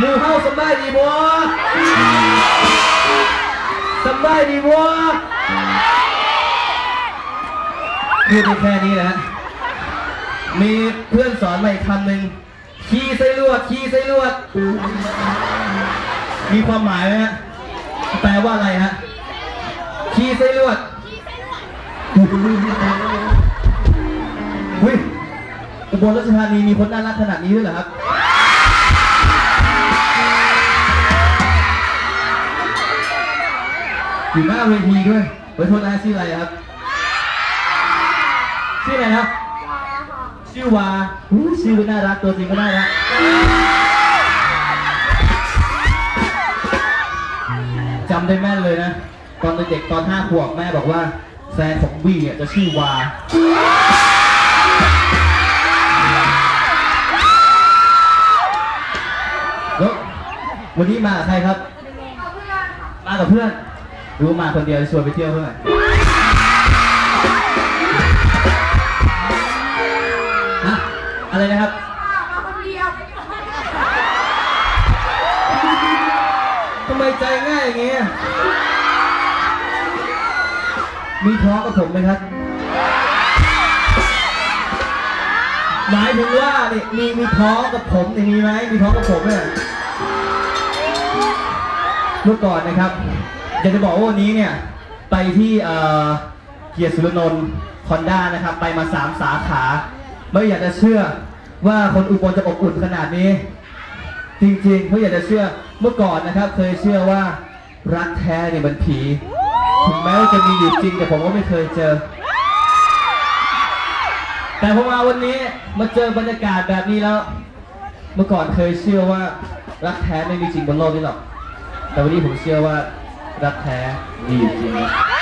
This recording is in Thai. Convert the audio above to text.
มู่เฮาสบายดีบ่สบายดีบ่พูดได้แค่นี้นะฮะมีเพื่อนสอนมาอีกคำหนึ่งขี้ไส้ลวดขี้ไส้ลวด มีความหมายไหมฮะแปลว่าอะไรฮะขี้ไส้ลวดอุ้ยอุบลราชธานีมีคนน่ารักขนาดนี้ด้วยเหรอครับ อยู่หน้าเวทีด้วยเฮ้ยโทษนะชื่ออะไรครับ ชื่ออะไรครับชื่อวาอุ๊ยชื่อก็น่ารัก ตัวจริงก็น่ารักจำได้แม่นเลยนะ ตอนเด็กๆตอนห้าขวบแม่บอกว่า แฟนของวี่อะจะชื่อวาแล้ววันนี้มากับใครครับ มากับเพื่อน รู้มาคนเดียวชวนไปเที่ยวเพื่อนฮะอะไรนะครับทำไมใจง่ายอย่างเงี้ยมีท้องกับผมไหมครับ หมายถึงว่านี่มีมีท้องกับผมนี่มีไหมมีท้องกับผมเนี่ยเมื่อก่อนนะครับ อยากจะบอกว่าวันนี้เนี่ยไปที่เกียรติสุรนนท์คอนด้านะครับ ไปมาสามสาขา ไม่อยากจะเชื่อว่าคนอุบลจะอบอุ่นขนาดนี้ จริงๆเพราะอยากจะเชื่อเมื่อก่อนนะครับ เคยเชื่อว่ารักแท้เนี่ยมันผีถึงแม้ว่าจะมีอยู่จริงแต่ผมก็ไม่เคยเจอ แต่พอมาวันนี้มาเจอบรรยากาศแบบนี้แล้ว เมื่อก่อนเคยเชื่อว่ารักแท้ไม่มีจริงบนโลกนี้หรอก แต่วันนี้ผมเชื่อว่า รักแท้มีอยู่จริง